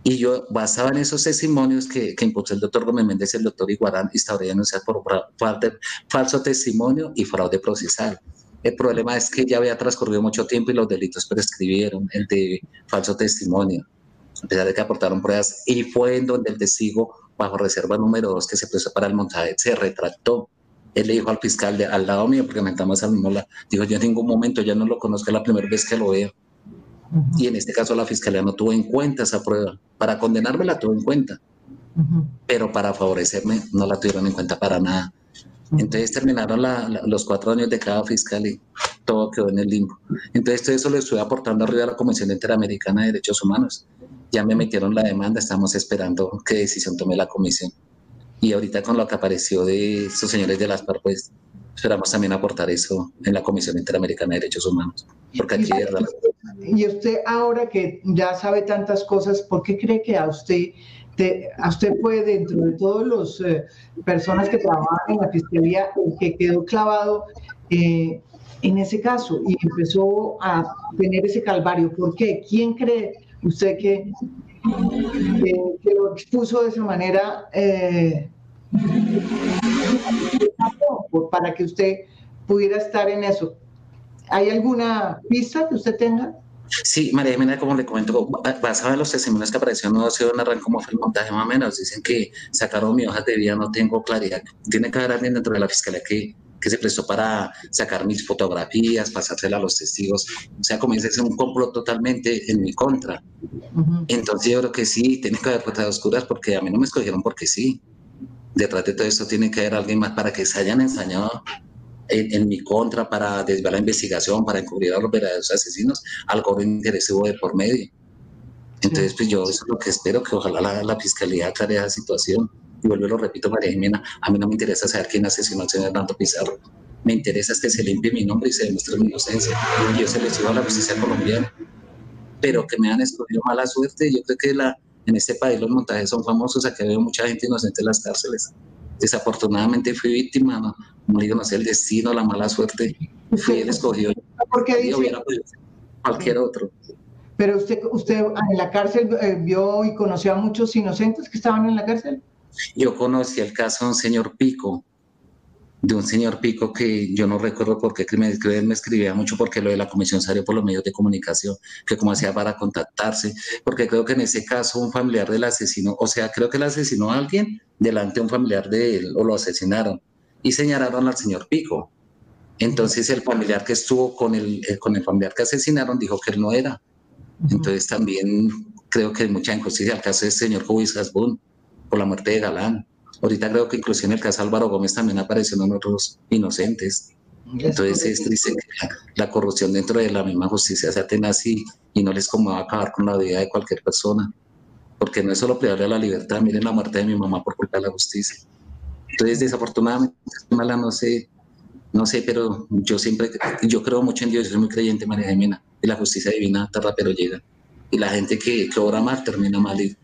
Y yo basaba en esos testimonios que, que impulsó el doctor Gómez Méndez y el doctor Iguarán, instauré denuncias por falso testimonio y fraude procesal. El problema es que ya había transcurrido mucho tiempo y los delitos prescribieron, el de falso testimonio, a pesar de que aportaron pruebas, y fue en donde el testigo bajo reserva número dos que se puso para el montaje, se retractó. Él le dijo al fiscal de, al lado mío, porque mentamos al mismo lado, dijo, yo en ningún momento ya no lo conozco, es la primera vez que lo veo. Y en este caso la fiscalía no tuvo en cuenta esa prueba. Para condenarme la tuvo en cuenta, pero para favorecerme no la tuvieron en cuenta para nada. Entonces terminaron los cuatro años de cada fiscal y todo quedó en el limbo. Entonces todo eso lo estuve aportando arriba a la Comisión Interamericana de Derechos Humanos ya me metieron la demanda, estamos esperando qué decisión tome la comisión. Y ahorita con lo que apareció de estos señores de las PAR, pues esperamos también aportar eso en la Comisión Interamericana de Derechos Humanos. Porque aquí Y usted ahora que ya sabe tantas cosas, ¿por qué cree que a usted, a usted puede, dentro de todos los eh, personas que trabajan en la Fiscalía, que quedó clavado eh, en ese caso y empezó a tener ese calvario? ¿Por qué? ¿Quién cree usted que, que, lo expuso de esa manera eh, para que usted pudiera estar en eso. ¿Hay alguna pista que usted tenga? Sí, María Jimena, como le comento, basado en los testimonios que aparecieron, no ha sido narran cómo fue el montaje más o menos. Dicen que sacaron mi hoja de vida, no tengo claridad. Tiene que haber alguien dentro de la fiscalía que que se prestó para sacar mis fotografías, pasársela a los testigos. O sea, comienza a ser un complot totalmente en mi contra. Entonces yo creo que sí, tiene que haber puertas oscuras porque a mí no me escogieron porque sí. Detrás de todo esto tiene que haber alguien más para que se hayan ensañado en, mi contra, para desviar la investigación, para encubrir a los verdaderos asesinos, algo hubo de por medio. Entonces, pues yo eso es lo que espero, que ojalá la, la fiscalía aclare esa situación y vuelvo y lo repito, María Jimena, a mí no me interesa saber quién asesinó al señor Hernando Pizarro. Me interesa que se limpie mi nombre y se demuestre mi inocencia. Yo se les a la justicia colombiana. Pero que me han escogido mala suerte, yo creo que la, en este país los montajes son famosos, aquí veo mucha gente inocente en las cárceles. Desafortunadamente fui víctima, no, no digo, no sé, el destino, la mala suerte. Fui el escogido. ¿Por qué dice? cualquier otro. Pero usted, usted en la cárcel eh, vio y conoció a muchos inocentes que estaban en la cárcel. Yo conocí el caso de un señor Pico, de un señor Pico que yo no recuerdo por qué me, me escribía mucho porque lo de la comisión salió por los medios de comunicación, que como hacía para contactarse, porque creo que en ese caso un familiar del asesino, o sea, creo que le asesinó a alguien delante de un familiar de él o lo asesinaron y señalaron al señor Pico. Entonces el familiar que estuvo con el, eh, con el familiar que asesinaron dijo que él no era. Entonces también creo que hay mucha injusticia al caso de este señor Cubis Hasbun por la muerte de Galán. Ahorita creo que incluso en el caso Álvaro Gómez también aparecieron otros inocentes. Entonces es triste que la, corrupción dentro de la misma justicia sea tenaz y, y no les como acabar con la vida de cualquier persona. Porque no es solo privarle a la libertad, miren la muerte de mi mamá por culpa de la justicia. Entonces desafortunadamente, mala no sé, no sé, pero yo siempre, yo creo mucho en Dios, soy muy creyente, María Jimena, y la justicia divina tarda pero llega. Y la gente que, que obra mal termina mal y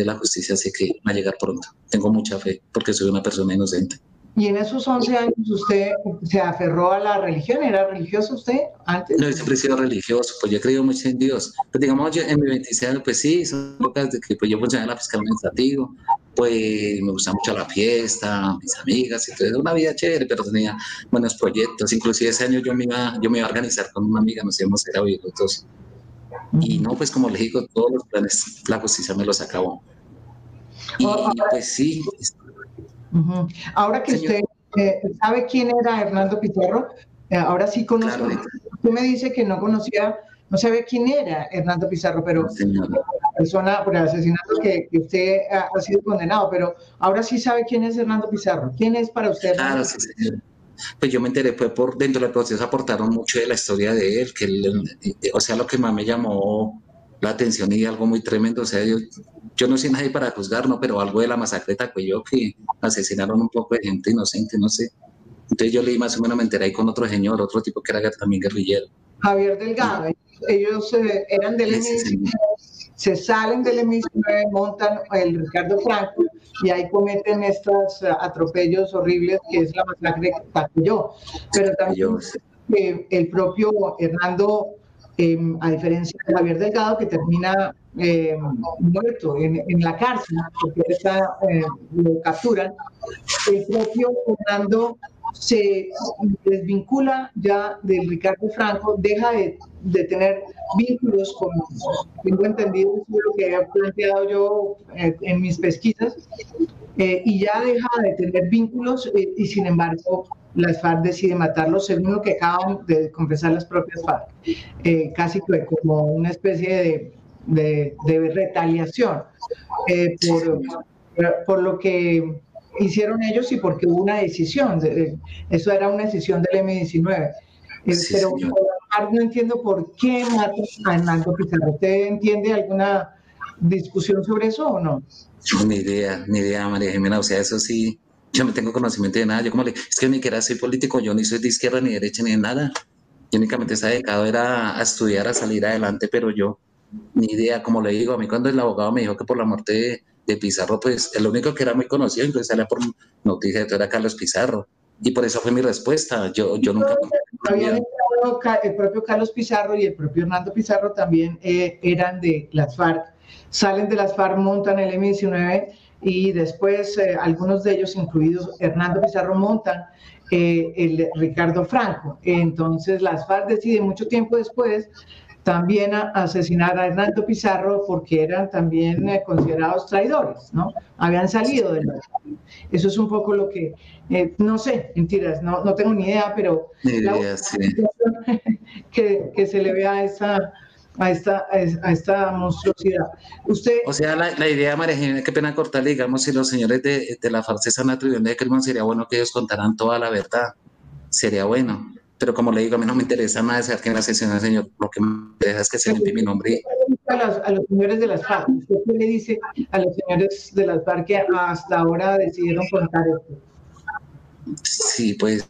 de la justicia sé que va a llegar pronto. Tengo mucha fe porque soy una persona inocente. ¿Y en esos 11 años usted se aferró a la religión? ¿Era religioso usted antes? No, siempre he sido religioso, pues yo he creído mucho en Dios. Pues digamos, yo en mi 26 años, pues sí, son épocas de que pues yo funcionaba en la fiscal administrativo, pues me gusta mucho la fiesta, mis amigas y todo, una vida chévere, pero tenía buenos proyectos. Inclusive ese año yo me iba, yo me iba a organizar con una amiga, nos íbamos a ir a vivir los y no, pues como le digo, todos los planes, la justicia me los acabó. Y oh, pues sí. Ahora que usted eh, sabe quién era Hernando Pizarro, eh, ahora sí conozco. Usted me dice que no conocía, no sabía quién era Hernando Pizarro, pero persona, por el asesinato que, usted ha, sido condenado, pero ahora sí sabe quién es Hernando Pizarro. ¿Quién es para usted? Claro, sí, Pues yo me enteré, fue por dentro del proceso aportaron mucho de la historia de él, que o sea, lo que más me llamó la atención y algo muy tremendo, o sea, yo, yo no soy nadie para juzgar, ¿no? pero algo de la masacre de Tacuello que asesinaron un poco de gente inocente, no sé. Entonces yo leí más o menos, me enteré ahí con otro señor, otro tipo que era también guerrillero. Javier Delgado, ellos eh, eran del M19, se salen del M19, montan el Ricardo Franco y ahí cometen estos eh, atropellos horribles que es la masacre de Tacuello. Pero también eh, el propio Hernando Em, a diferencia de Javier Delgado, que termina em, muerto en, la cárcel, porque está, em, lo capturan, el propio Fernando se desvincula ya del Ricardo Franco, deja de, tener vínculos con, tengo entendido, lo que he planteado yo eh, en mis pesquisas, eh, y ya deja de tener vínculos eh, y sin embargo las FARC decide matarlo según lo que acaban de confesar las propias FARC, eh, casi como una especie de, de, retaliación eh, por, por, lo que hicieron ellos y porque hubo una decisión, eso era una decisión del M-19. Eh, pero no entiendo por qué matan a Hernando Pizarro. ¿Usted entiende alguna discusión sobre eso o no? Ni idea, ni idea, María Jimena. O sea, eso sí, yo no tengo conocimiento de nada. Yo como le, es que ni siquiera soy político, yo ni soy de izquierda ni de derecha ni de nada. Yo únicamente estaba dedicado era a estudiar, a salir adelante, pero yo ni idea, como le digo, a mí cuando el abogado me dijo que por la muerte de, Pizarro, pues el único que era muy conocido, entonces salía por noticia de todo era Carlos Pizarro. Y por eso fue mi respuesta. Yo, yo nunca... el propio Carlos Pizarro y el propio Hernando Pizarro también eh, eran de las FARC. Salen de las FARC, montan el M-19 y después eh, algunos de ellos, incluidos Hernando Pizarro, montan eh, el Ricardo Franco. Entonces las FARC deciden mucho tiempo después también asesinar a Hernando Pizarro porque eran también eh, considerados traidores, ¿no? Habían salido de la... Eso es un poco lo que, no sé, mentiras, no, no tengo ni idea, pero que, que se le vea a esa a esta, a esta monstruosidad. Usted... O sea, la, la idea, María Jiménez, qué pena cortarle, digamos, si los señores de, de la farcesa atribuyen de crimen, sería bueno que ellos contaran toda la verdad, sería bueno. Pero como le digo, a mí no me interesa nada saber que en la sesión señor, lo que me deja es que se limpie mi nombre. A los, a los señores de las FARC, ¿usted qué le dice a los señores de las FARC que hasta ahora decidieron contar esto? Sí, pues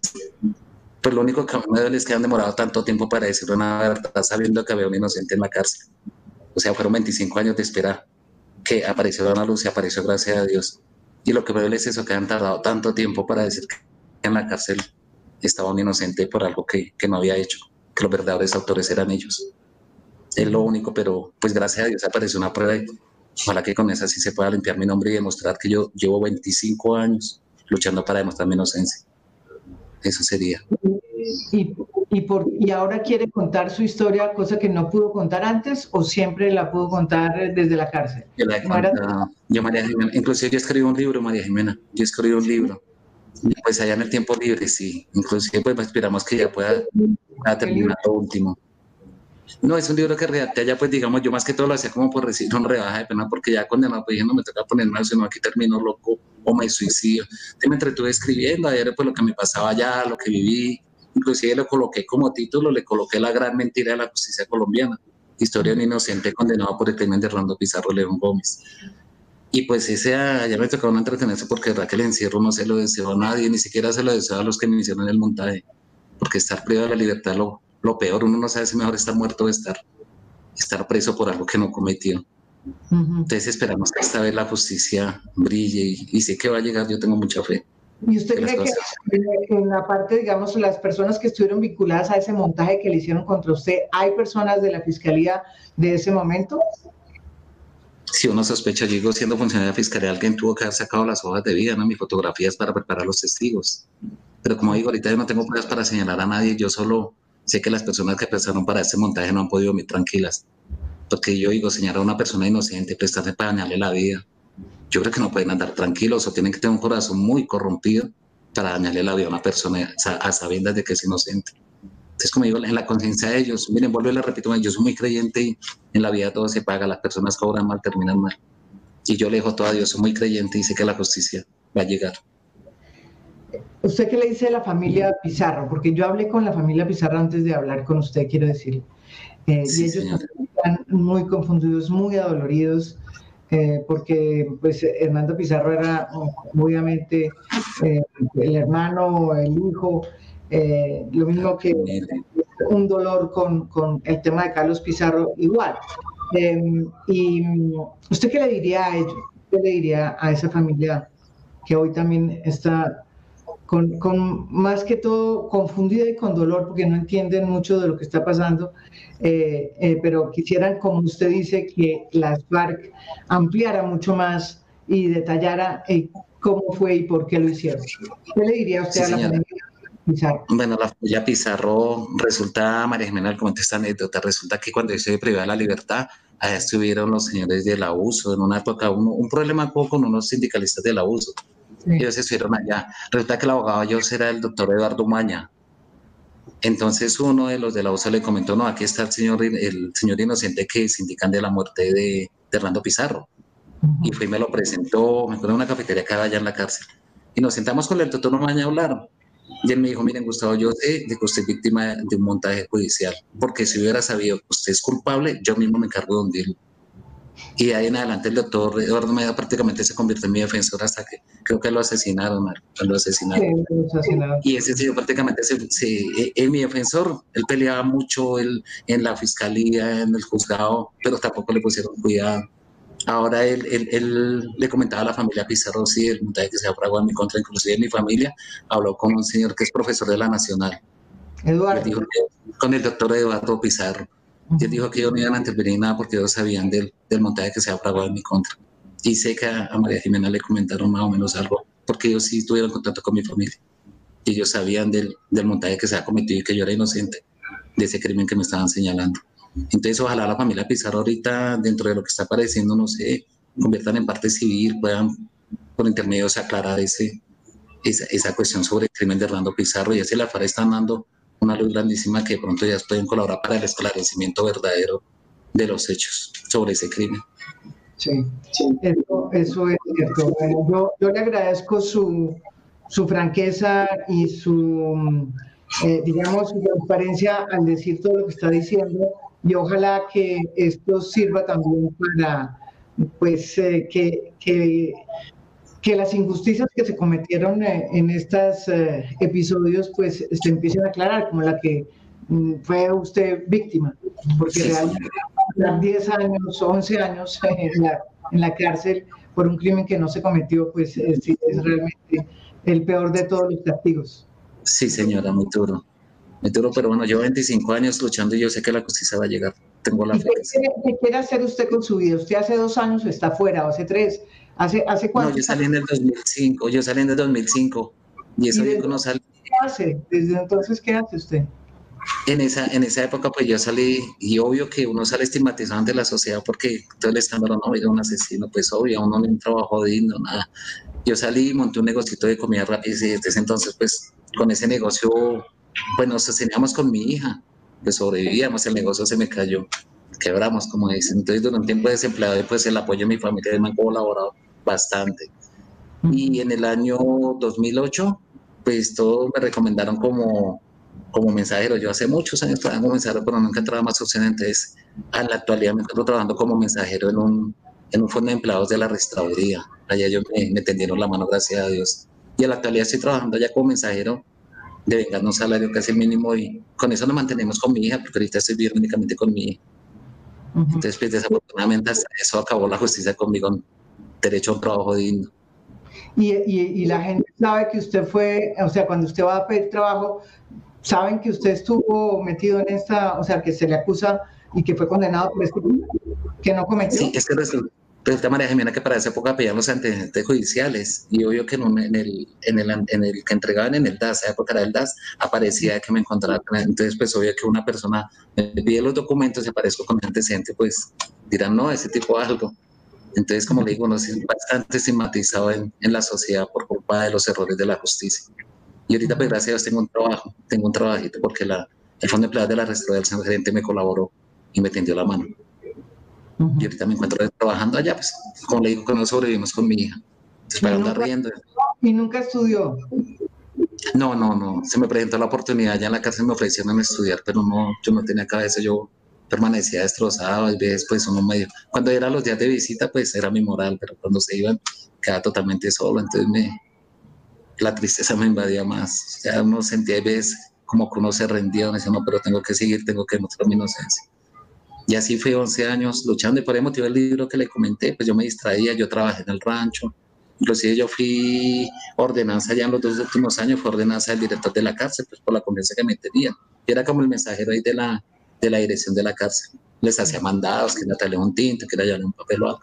pues lo único que a mí me duele es que han demorado tanto tiempo para decir una verdad sabiendo que había un inocente en la cárcel. O sea, fueron 25 años de esperar que apareció una luz y apareció gracias a Dios. Y lo que me duele es eso, que han tardado tanto tiempo para decir que en la cárcel estaba un inocente por algo que, que no había hecho, que los verdaderos autores eran ellos. Es lo único, pero pues gracias a Dios apareció una prueba y ojalá que con esa sí se pueda limpiar mi nombre y demostrar que yo llevo 25 años luchando para demostrar mi inocencia. Eso sería. Y, y, por, ¿Y ahora quiere contar su historia, cosa que no pudo contar antes, o siempre la pudo contar desde la cárcel? Yo, la he contado, yo María Jimena, inclusive yo escribí un libro, María Jimena, yo escribí un libro. Pues allá en el tiempo libre, sí. Inclusive pues esperamos que ya pueda, terminar lo último. No, es un libro que redacté allá, pues digamos, yo más que todo lo hacía como por recibir una rebaja de pena, porque ya condenado, pues dije, no me toca poner más, sino aquí termino loco o me suicidio. Entonces me entretuve escribiendo, ayer pues lo que me pasaba allá, lo que viví, inclusive lo coloqué como título, le coloqué la gran mentira de la justicia colombiana, historia de un inocente condenado por el crimen de Rando Pizarro León Gómez. Y pues ese ya me tocaba no entretenerse porque verdad que el encierro no se lo deseó a nadie, ni siquiera se lo deseó a los que me hicieron el montaje, porque estar privado de la libertad lo, lo peor, uno no sabe si mejor estar muerto o estar, estar preso por algo que no cometió. Entonces esperamos que esta vez la justicia brille y, sé que va a llegar, yo tengo mucha fe. ¿Y usted cree que en la parte, digamos, las personas que estuvieron vinculadas a ese montaje que le hicieron contra usted, hay personas de la fiscalía de ese momento? Si uno sospecha, yo digo, siendo funcionario fiscalía, alguien tuvo que haber sacado las hojas de vida, ¿no? mis fotografías para preparar los testigos. Pero como digo, ahorita yo no tengo pruebas para señalar a nadie, yo solo sé que las personas que prestaron para este montaje no han podido dormir tranquilas. Porque yo digo, señalar a una persona inocente, prestarse para dañarle la vida, yo creo que no pueden andar tranquilos o tienen que tener un corazón muy corrompido para dañarle la vida a una persona a sabiendas de que es inocente. Entonces, como digo, en la conciencia de ellos, miren, vuelvo y le repito, yo soy muy creyente y en la vida todo se paga, las personas cobran mal, terminan mal. Y yo le dejo todo a Dios, soy muy creyente y sé que la justicia va a llegar. ¿Usted qué le dice a la familia Pizarro? Porque yo hablé con la familia Pizarro antes de hablar con usted, quiero decir. Eh, y ellos están muy confundidos, muy adoloridos, eh, porque pues Hernando Pizarro era obviamente eh, el hermano, el hijo, lo mismo que un dolor con, con, el tema de Carlos Pizarro igual. ¿Y usted qué le diría a ellos? ¿Qué le diría a esa familia que hoy también está con, con, más que todo confundida y con dolor porque no entienden mucho de lo que está pasando, eh, eh, pero quisieran, como usted dice, que la FARC ampliara mucho más y detallara eh, cómo fue y por qué lo hicieron. ¿Qué le diría usted a la familia Pizarro? Bueno, la familia Pizarro resulta, María Jimena, como esta anécdota, resulta que cuando se privada de la libertad, allá estuvieron los señores del abuso, en una época, un problema con unos sindicalistas del abuso ellos se estuvieron allá. Resulta que el abogado yo era el doctor Eduardo Maña. Entonces uno de los de la USA le comentó, no, aquí está el señor, el señor inocente que se indican de la muerte de, Hernando Pizarro. Y fue y me lo presentó, me acuerdo en una cafetería que allá en la cárcel. Y nos sentamos con el doctor Maña a hablar. Y él me dijo, miren Gustavo, yo sé de que usted es víctima de un montaje judicial, porque si hubiera sabido que usted es culpable, yo mismo me encargo de hundirlo. Y ahí en adelante el doctor Eduardo Meda prácticamente se convirtió en mi defensor hasta que creo que lo asesinaron, lo asesinaron. Y ese señor prácticamente se, e, es mi defensor. Él peleaba mucho en la fiscalía, en el juzgado, pero tampoco le pusieron cuidado. Ahora él, él, le comentaba a la familia Pizarro, sí, el montaje que se ha fraguado en mi contra, inclusive en mi familia, habló con un señor que es profesor de la Nacional. Eduardo. con el doctor Eduardo Pizarro yo dijo que yo no iban a intervenir nada porque ellos sabían del, del montaje que se ha fraguado en mi contra. Y sé que a, María Jimena le comentaron más o menos algo, porque ellos sí tuvieron contacto con mi familia. Y ellos sabían del, del montaje que se ha cometido y que yo era inocente de ese crimen que me estaban señalando. Entonces, ojalá la familia Pizarro ahorita, dentro de lo que está apareciendo, no sé, conviertan en parte civil, puedan por intermedios aclarar ese, esa, esa cuestión sobre el crimen de Hernando Pizarro y así la FARA están dando una luz grandísima que de pronto ya pueden colaborar para el esclarecimiento verdadero de los hechos sobre ese crimen. Sí, eso, eso es cierto. yo, yo, le agradezco su, su franqueza y su, eh, digamos, su transparencia al decir todo lo que está diciendo y ojalá que esto sirva también para, pues, eh, que, que que las injusticias que se cometieron eh, en estos eh, episodios pues se empiecen a aclarar, como la que mm, fue usted víctima, porque realmente 10 años, 11 años en la, en la cárcel por un crimen que no se cometió, pues es, es realmente el peor de todos los castigos. Sí, señora, muy duro. Muy duro, pero bueno, yo 25 años luchando y yo sé que la justicia va a llegar. Tengo la fe. ¿Qué, quiere hacer usted con su vida? Usted hace dos años está fuera, o hace tres. ¿Hace, hace cuánto? No, yo salí en el 2005, yo salí en el 2005. Y eso ¿Y no sale. ¿Qué hace? Desde entonces, ¿qué hace usted? En esa, en esa época, pues yo salí, y obvio que uno sale estigmatizado ante la sociedad porque todo el estándar no era un asesino, pues obvio, uno no un trabajo digno, nada. Yo salí y monté un negocito de comida rápida y desde ese entonces, pues con ese negocio, pues nos sosteníamos con mi hija, que sobrevivíamos, el negocio se me cayó, quebramos, como dicen. Entonces, durante un tiempo desempleado, pues el apoyo de mi familia me ha colaborado bastante. Y en el año 2008, pues todos me recomendaron como, como mensajero. Yo hace muchos años trabajaba como mensajero, pero nunca entraba más opciones. Entonces, a la actualidad me encuentro trabajando como mensajero en un, en un fondo de empleados de la restauraduría. Allá ellos me, me, tendieron la mano, gracias a Dios. Y a la actualidad estoy trabajando allá como mensajero de vengar un salario casi mínimo y con eso nos mantenemos con mi hija, porque ahorita estoy viviendo únicamente con mi hija. Entonces, pues desafortunadamente eso acabó la justicia conmigo derecho a un trabajo digno. Y, y, la gente sabe que usted fue, o sea, cuando usted va a pedir trabajo, saben que usted estuvo metido en esta, o sea, que se le acusa y que fue condenado por este que no cometió. Sí, es que resulta, María Jimena, que para esa época pedían los antecedentes judiciales y obvio que en, el, en, el, en el que entregaban en el DAS, esa época era el DAS, aparecía que me encontrara. Entonces, pues obvio que una persona me pide los documentos y aparezco con antecedente, pues dirán, no, ese tipo de algo. Entonces, como le digo, nos es bastante estigmatizado en, en, la sociedad por culpa de los errores de la justicia. Y ahorita, pues gracias a Dios, tengo un trabajo, tengo un trabajito porque la, el Fondo de Empleados de la Restauración, el gerente me colaboró y me tendió la mano. Y ahorita me encuentro trabajando allá, pues, como le digo, que no sobrevivimos con mi hija. Entonces, para andar riendo. ¿Y nunca estudió? No, no, no. Se me presentó la oportunidad, allá en la cárcel me ofrecieron estudiar, pero no, yo no tenía cabeza, yo permanecía destrozado, y veces pues uno medio, cuando era los días de visita pues era mi moral, pero cuando se iban quedaba totalmente solo, entonces me, la tristeza me invadía más, ya uno sentía a veces como que uno se rendía, uno decía, no, pero tengo que seguir, tengo que mostrar mi inocencia. Y así fui 11 años luchando y por el motivo el libro que le comenté, pues yo me distraía, yo trabajé en el rancho, inclusive yo fui ordenanza ya en los dos últimos años, fue ordenanza del director de la cárcel, pues por la confianza que me tenía. Y era como el mensajero ahí de la, de la dirección de la cárcel. Les hacía mandados, que era un tinto, que era llevar un papel o algo.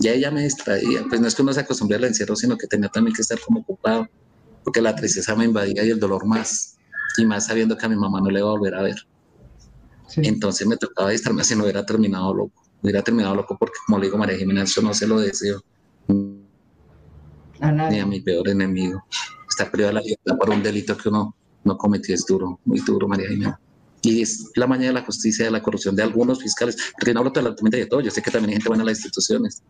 Y ella me distraía. Pues no es que uno se acostumbre al encierro, sino que tenía también que estar como ocupado, porque la tristeza me invadía y el dolor más. Y más sabiendo que a mi mamá no le iba a volver a ver. Entonces me tocaba distraerme si no hubiera terminado loco. Hubiera terminado loco porque, como le digo, María Jiménez, yo no se lo deseo. A Ni a mi peor enemigo. Estar privado de la libertad por un delito que uno no cometió es duro, muy duro, María Jiménez y es la mañana de la justicia, de la corrupción de algunos fiscales, porque no hablo totalmente de todo, yo sé que también hay gente buena en las instituciones,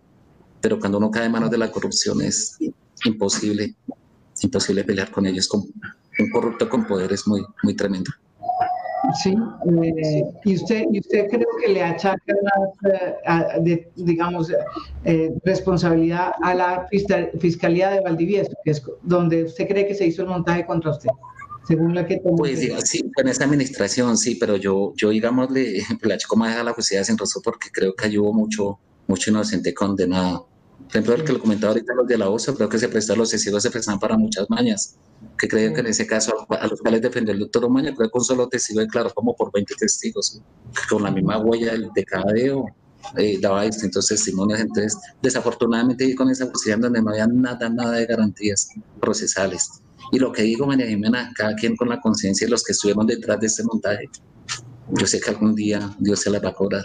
pero cuando uno cae en manos de la corrupción es imposible, imposible pelear con ellos, un corrupto con poder es muy, muy tremendo. Sí, eh, y usted y usted creo que le achaca eh, digamos, eh, responsabilidad a la Fiscalía de Valdivieso, que es donde usted cree que se hizo el montaje contra usted según la que Pues sí, en esta administración sí, pero yo, yo digamos, le, la chico más a la justicia sin rostro porque creo que ayudó mucho, mucho inocente condenado. Por ejemplo, el que lo comentaba ahorita, los de la OSA, creo que se prestan los testigos, se prestan para muchas mañas, que creo que en ese caso a los cuales defendió el doctor Omaña, creo que un solo testigo declaró como por 20 testigos, con la misma huella de cada dedo eh, daba distintos testimonios. Entonces, desafortunadamente, con esa justicia donde no había nada, nada de garantías procesales. Y lo que digo, María Jimena, cada quien con la conciencia de los que estuvieron detrás de este montaje, yo sé que algún día Dios se la va a cobrar.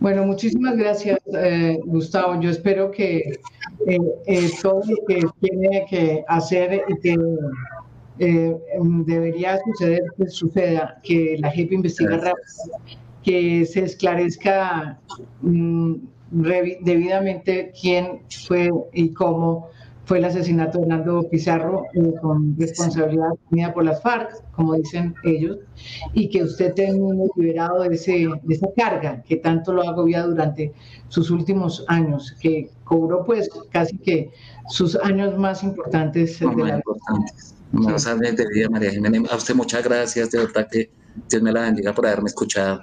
Bueno, muchísimas gracias, eh, Gustavo. Yo espero que eh, eh, todo lo que tiene que hacer y que debería suceder, pues suceda, que la JEP investigue rápido, que se esclarezca mm, debidamente quién fue y cómo fue el asesinato de Hernando Pizarro eh, con responsabilidad asumida por las FARC, como dicen ellos, y que usted termine liberado de, ese, de esa carga que tanto lo ha agobiado durante sus últimos años, que cobró pues casi que sus años más importantes de la importantes. Más años de vida, María Jiménez. A usted muchas gracias, de verdad que Dios me la bendiga por haberme escuchado.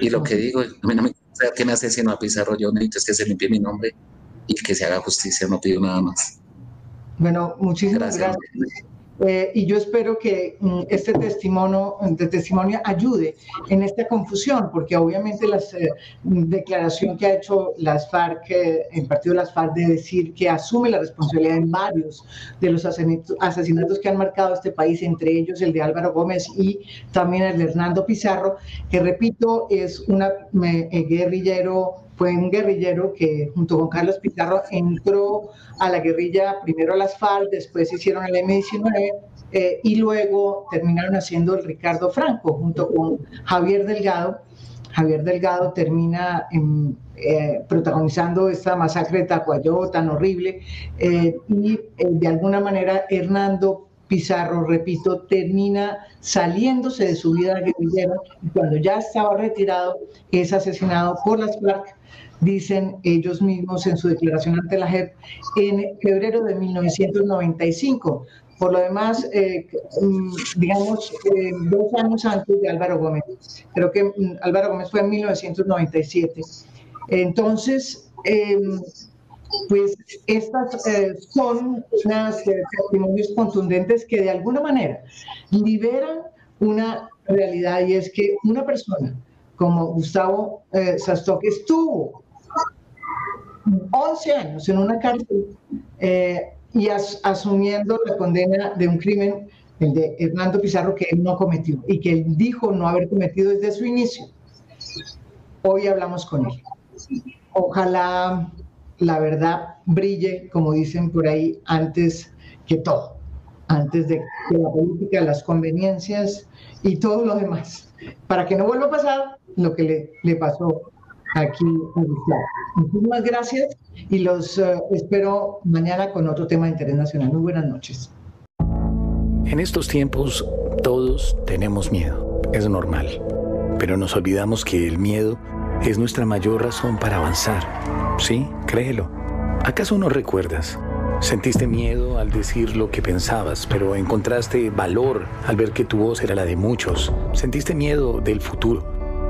Y lo que digo, a mí no me interesa quién asesinó a Pizarro, yo necesito es que se limpie mi nombre y que se haga justicia, no pido nada más. Bueno, muchísimas gracias. Eh, y yo espero que mm, este testimonio, de testimonio ayude en esta confusión, porque obviamente la eh, declaración que ha hecho las FARC, eh, el partido de las FARC, de decir que asume la responsabilidad en varios de los asesinatos que han marcado este país, entre ellos el de Álvaro Gómez y también el de Hernando Pizarro, que repito, es un guerrillero fue un guerrillero que junto con Carlos Pizarro entró a la guerrilla, primero a las FARC, después hicieron el M-19 eh, y luego terminaron haciendo el Ricardo Franco junto con Javier Delgado. Javier Delgado termina eh, protagonizando esta masacre de Tacuayó tan horrible eh, y de alguna manera Hernando Pizarro, repito, termina saliéndose de su vida guerrillera y cuando ya estaba retirado es asesinado por las FARC dicen ellos mismos en su declaración ante la JEP, en febrero de 1995. Por lo demás, eh, mm, digamos, eh, dos años antes de Álvaro Gómez. Creo que mm, Álvaro Gómez fue en 1997. Entonces, em, pues estas eh, son unas testimonios contundentes que de alguna manera liberan una realidad y es que una persona como Gustavo eh, estuvo 11 años en una cárcel eh, y asumiendo la condena de un crimen, el de Hernando Pizarro, que él no cometió y que él dijo no haber cometido desde su inicio. Hoy hablamos con él. Ojalá la verdad brille, como dicen por ahí, antes que todo antes de que la política, las conveniencias y todo lo demás, para que no vuelva a pasar lo que le, le pasó aquí a Islam. Muchísimas gracias y los eh, espero mañana con otro tema de interés nacional. Muy buenas noches. En estos tiempos todos tenemos miedo, es normal, pero nos olvidamos que el miedo es nuestra mayor razón para avanzar. Sí, créelo. ¿Acaso no recuerdas? Sentiste miedo al decir lo que pensabas, pero encontraste valor al ver que tu voz era la de muchos. Sentiste miedo del futuro,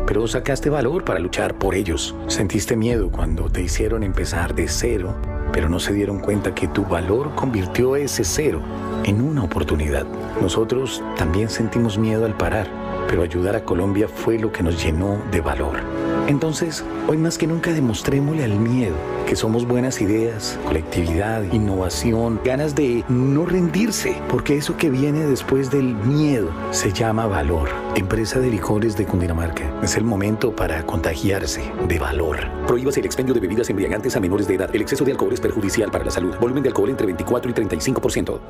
pero sacaste valor para luchar por ellos. Sentiste miedo cuando te hicieron empezar de cero, pero no se dieron cuenta que tu valor convirtió ese cero en una oportunidad. Nosotros también sentimos miedo al parar, pero ayudar a Colombia fue lo que nos llenó de valor. Entonces, hoy más que nunca demostrémosle al miedo que somos buenas ideas, colectividad, innovación, ganas de no rendirse, porque eso que viene después del miedo se llama valor. Empresa de licores de Cundinamarca. Es el momento para contagiarse de valor. Prohíbas el expendio de bebidas embriagantes a menores de edad. El exceso de alcohol es perjudicial para la salud. Volumen de alcohol entre 24 y 35%.